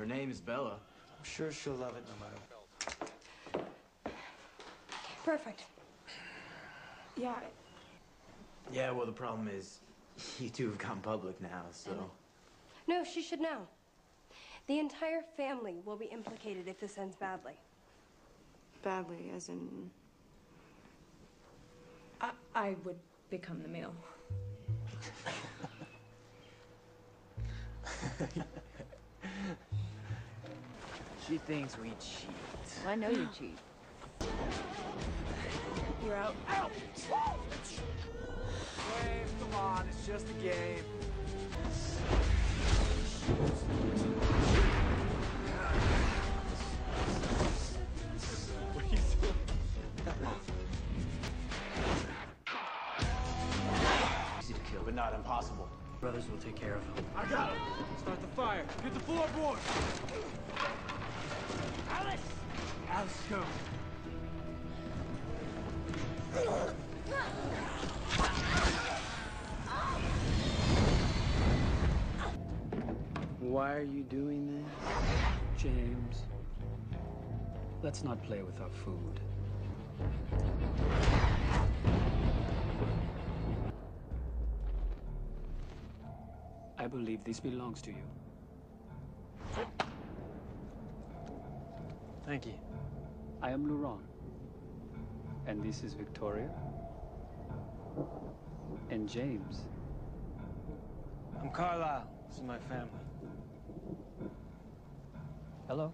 Her name is Bella. I'm sure she'll love it no matter. Perfect. Yeah, Yeah, well, the problem is, you two have gone public now, so. no, she should know. The entire family will be implicated if this ends badly. Badly, as in. I, I would become the meal. She thinks we cheat. I know you cheat. You're out. Wave, come on, it's just a game. Easy to kill, but not impossible. Brothers will take care of him. I got him! Start the fire! Get the floorboard! Alice, go! Why are you doing this? James, let's not play with our food. I believe this belongs to you. Thank you. I am Laurent. And this is Victoria. And James. I'm Carlisle. This is my family. Hello.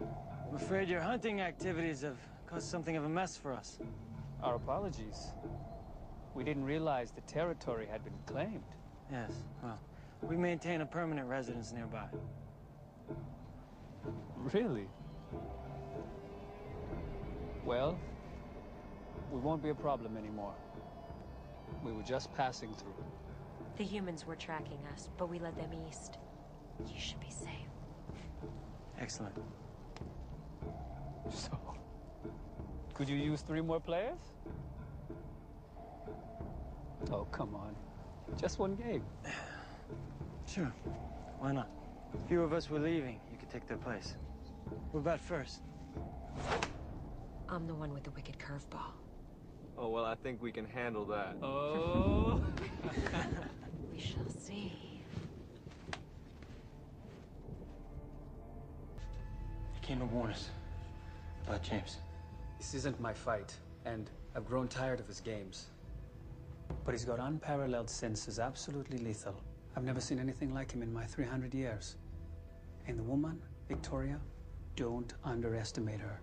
I'm afraid your hunting activities have caused something of a mess for us. Our apologies. We didn't realize the territory had been claimed. Yes, well, we maintain a permanent residence nearby. Really? Well, we won't be a problem anymore. We were just passing through. The humans were tracking us, but we led them east. You should be safe. Excellent. So, could you use three more players? Oh, come on. Just one game. Sure. Why not? A few of us were leaving. You could take their place. We're about first. I'm the one with the wicked curveball. Oh, well, I think we can handle that. Oh. We shall see. They came to warn us about James. This isn't my fight, and I've grown tired of his games. But he's got unparalleled senses, absolutely lethal. I've never seen anything like him in my 300 years. And the woman, Victoria, don't underestimate her.